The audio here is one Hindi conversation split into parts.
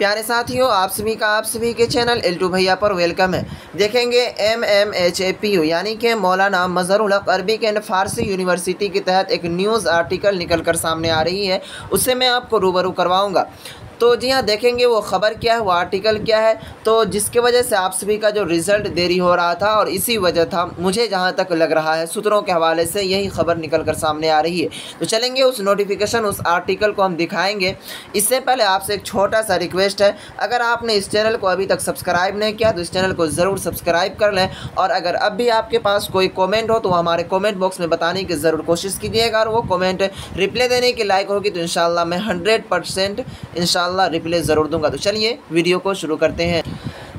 प्यारे साथियों, आप सभी का, आप सभी के चैनल एल टू भैया पर वेलकम है। देखेंगे M M H A P U यानी कि Maulana Mazharul Arabic and Farsi university के तहत एक न्यूज़ आर्टिकल निकल कर सामने आ रही है। उससे मैं आपको रूबरू करवाऊँगा। तो जी हाँ देखेंगे, वो ख़बर क्या है, वो आर्टिकल क्या है तो जिसके वजह से आप सभी का जो रिज़ल्ट देरी हो रहा था और इसी वजह था, मुझे जहाँ तक लग रहा है, सूत्रों के हवाले से यही खबर निकल कर सामने आ रही है। तो चलेंगे, उस नोटिफिकेशन उस आर्टिकल को हम दिखाएँगे। इससे पहले आपसे एक छोटा सा रिक्वेस्ट है, अगर आपने इस चैनल को अभी तक सब्सक्राइब नहीं किया तो इस चैनल को ज़रूर सब्सक्राइब कर लें, और अगर अब भी आपके पास कोई कॉमेंट हो तो हमारे कॉमेंट बॉक्स में बताने की ज़रूर कोशिश कीजिएगा, और वो कॉमेंट रिप्लाई देने की लाइक होगी तो इन मैं हंड्रेड परसेंट रिप्ले ज़रूर दूँगा। तो चलिए, वीडियो को शुरू करते हैं।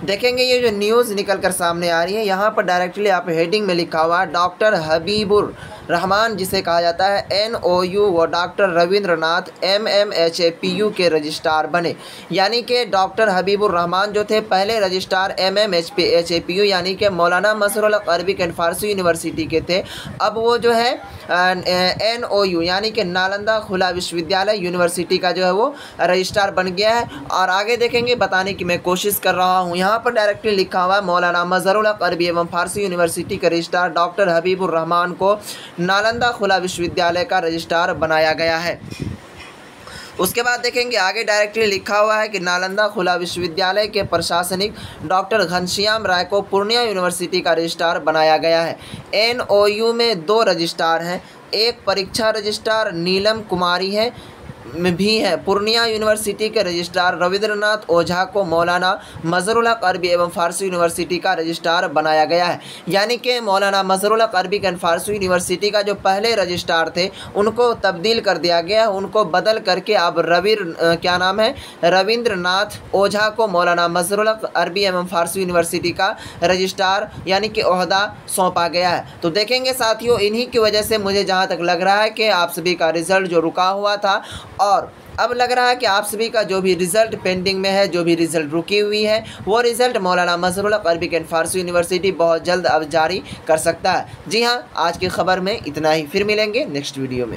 देखेंगे ये जो न्यूज़ निकल कर सामने आ रही है, यहाँ पर डायरेक्टली आप हेडिंग में लिखा हुआ डॉक्टर हबीबुर रहमान, जिसे कहा जाता है एन ओ यू व doctor Ravindranath M M H A P U के रजिस्ट्रार बने। यानी कि डॉक्टर हबीबुर रहमान जो थे, पहले registrar M M H P H A P U यानी कि Maulana Masrul Arabic and Farsi university के थे। अब वो जो है एन ओ यू यानी कि नालंदा खुला विश्वविद्यालय यूनिवर्सिटी का जो है, वो रजिस्ट्रार बन गया है। और आगे देखेंगे, बताने की मैं कोशिश कर रहा हूँ। यहाँ पर डायरेक्टली लिखा हुआ है, मौलाना मजहरुल अरबी एवं फारसी यूनिवर्सिटी के रजिस्ट्रार डॉक्टर हबीबुर रहमान को। नालंदा खुला विश्वविद्यालय का रजिस्ट्रार बनाया गया है। उसके बाद देखेंगे, आगे डायरेक्टली लिखा हुआ है कि नालंदा खुला विश्वविद्यालय के प्रशासनिक डॉक्टर घनश्याम राय को पूर्णिया यूनिवर्सिटी का रजिस्ट्रार बनाया गया है। एनओयू में दो रजिस्ट्रार हैं, एक परीक्षा रजिस्ट्रार नीलम कुमारी है में भी हैं। पूर्णिया यूनिवर्सिटी के रजिस्ट्रार रविंद्रनाथ ओझा को मौलाना मजरुल्ला अरबी एवं फारसी यूनिवर्सिटी का रजिस्ट्रार बनाया गया है। यानी कि मौलाना मजरुल्ला अरबी एंड फारसी यूनिवर्सिटी का जो पहले रजिस्ट्रार थे, उनको तब्दील कर दिया गया है। उनको बदल करके अब रवि क्या नाम है, रविंद्रनाथ ओझा को मौलाना मजरुल्ला अरबी एवं फारसी यूनिवर्सिटी का रजिस्ट्रार, यानी कि अहदा सौंपा गया है। तो देखेंगे साथियों, इन्हीं की वजह से मुझे जहाँ तक लग रहा है कि आप सभी का रिज़ल्ट जो रुका हुआ था और अब लग रहा है कि आप सभी का जो भी रिज़ल्ट पेंडिंग में है, जो भी रिज़ल्ट रुकी हुई है, वो result Maulana Mazharul Arabic and Farsi university बहुत जल्द अब जारी कर सकता है। जी हाँ आज की खबर में इतना ही। फिर मिलेंगे नेक्स्ट वीडियो में।